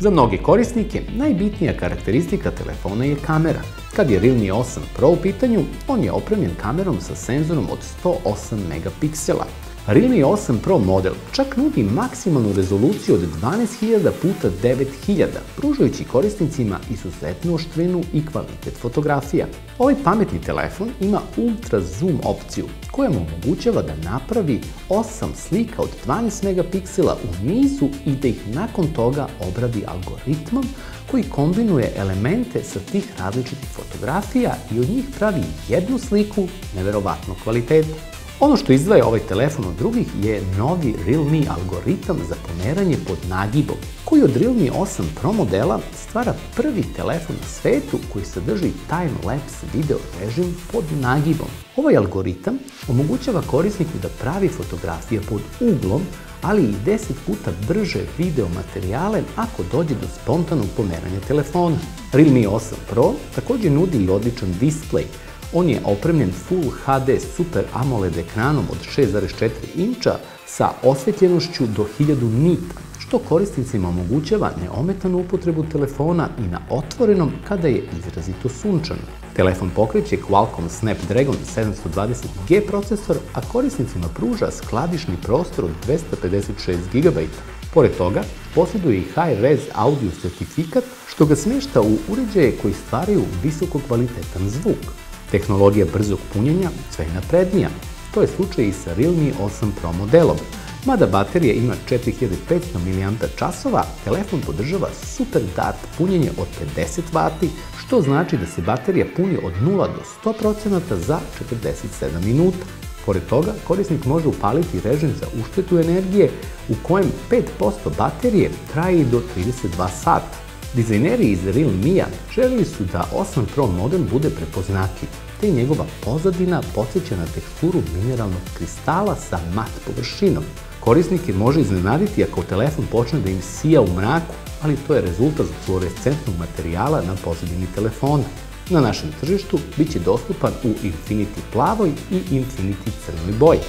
Za mnoge korisnike najbitnija karakteristika telefona je kamera. Kad je Realme 8 Pro u pitanju, on je opremljen kamerom sa senzorom od 108 megapiksela. Realme 8 Pro model čak nudi maksimalnu rezoluciju od 12000 puta 9000, pružajući korisnicima izuzetnu oštrinu i kvalitet fotografija. Ovaj pametni telefon ima ultra zoom opciju koja mu omogućava da napravi 8 slika od 12 megapiksela u nizu i da ih nakon toga obradi algoritmom koji kombinuje elemente sa tih različitih fotografija i od njih pravi jednu sliku neverovatnog kvaliteta. Ono što izdvaja ovaj telefon od drugih je novi Realme algoritam za pomeranje pod nagibom, koji od Realme 8 Pro modela stvara prvi telefon na svetu koji sadrži time-lapse video režim pod nagibom. Ovaj algoritam omogućava korisniku da pravi fotografije pod uglom, ali i 10 puta brže video materijale ako dođe do spontanog pomeranja telefona. Realme 8 Pro takođe nudi i odličan display, On je opremljen Full HD Super AMOLED ekranom od 6,4 inča sa osvetljenošću do 1000 nita, što korisnicima omogućava neometanu upotrebu telefona i na otvorenom kada je izrazito sunčano. Telefon pokreće Qualcomm Snapdragon 720G procesor, a korisnicima pruža skladišni prostor od 256 GB. Pored toga, posjeduje i high-res audio certifikat, što ga smešta u uređaje koji stvaraju visoko kvalitetan zvuk. Tehnologija brzog punjenja sve je naprednija. To je slučaj i sa Realme 8 Pro modelom. Mada baterija ima 4500 mAh, telefon podržava super dart punjenje od 50 W, što znači da se baterija puni od 0 do 100% za 47 minuta. Pored toga, korisnik može upaliti režim za uštetu energije u kojem 5% baterije traje do 32 sata. Dizajneri iz Realme-a želili su da 8 Pro model bude prepoznatljiv, te njegova pozadina podsjeća na teksturu mineralnog kristala sa mat površinom. Korisnike može iznenaditi ako telefon počne da im sija u mraku, ali to je rezultat fluorescentnog materijala na pozadini telefona. Na našem tržištu biće dostupan u Infinity plavoj i Infinity crnoj boji.